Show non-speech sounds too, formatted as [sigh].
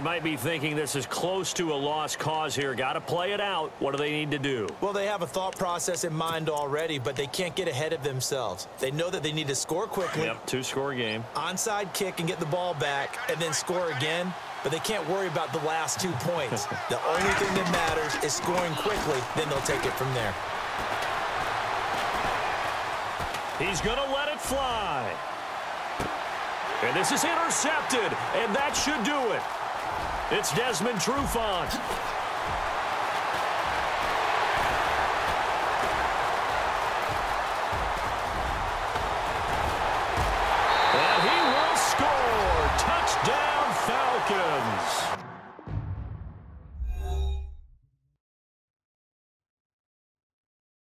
They might be thinking this is close to a lost cause here. Got to play it out. What do they need to do? Well, they have a thought process in mind already, but they can't get ahead of themselves. They know that they need to score quickly. Yep, two-score game. Onside kick and get the ball back and then score again, but they can't worry about the last two points. [laughs] the only thing that matters is scoring quickly, then they'll take it from there. He's going to let it fly. And this is intercepted, and that should do it. It's Desmond Trufant. And he will score. Touchdown, Falcons.